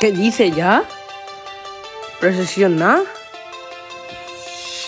¿Qué dice ya? ¿Procesión nada?